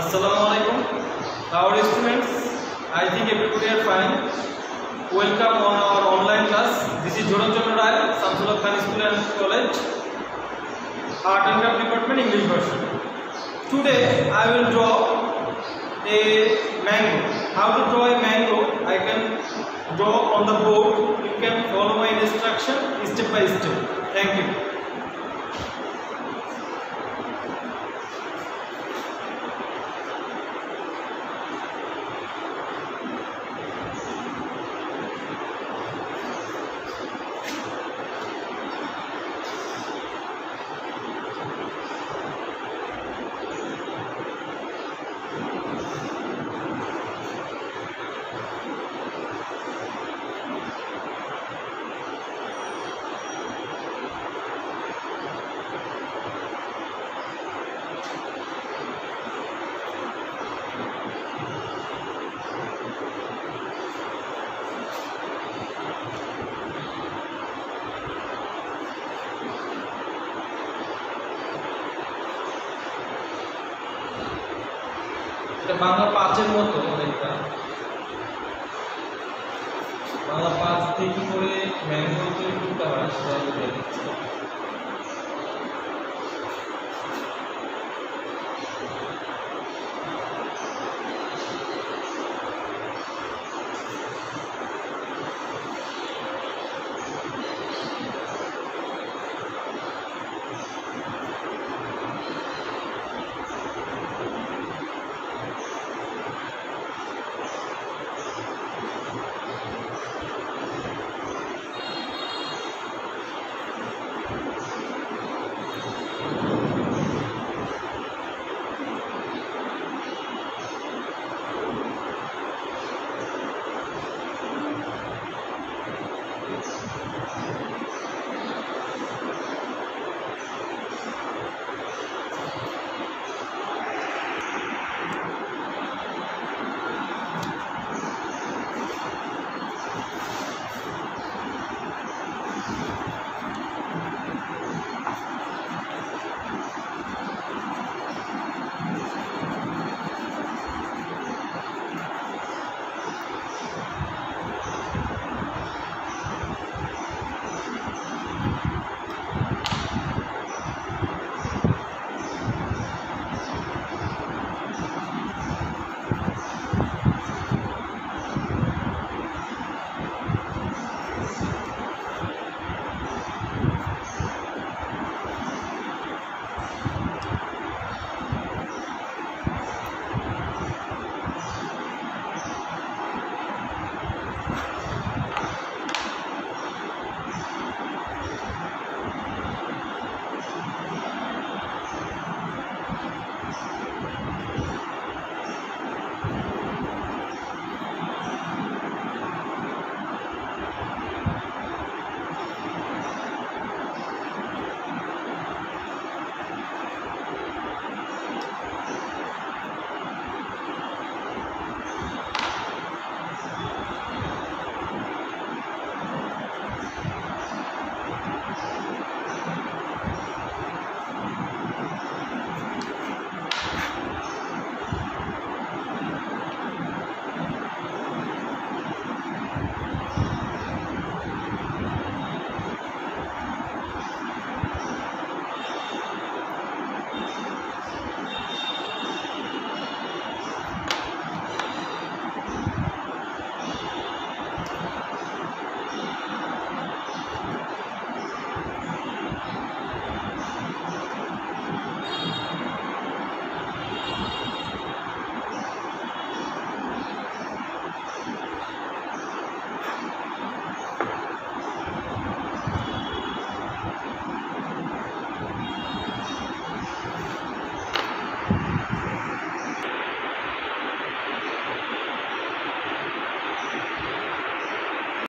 Assalamu alaikum. Our students, I think everybody are fine. Welcome on our online class. This is Joran Chandra Rai, Samsula Khan School and College, Art and Craft Department, English version. Today, I will draw a mango. How to draw a mango? I can draw on the board. You can follow my instruction step by step. Thank you. Bangla পাঁচের মতো অনেকটা। বাংলা পাঁচ থেকে করে mango তৈরি করতে হয় সেটা